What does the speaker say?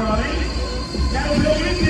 everybody. Get a little bit